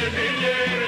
sevdiğim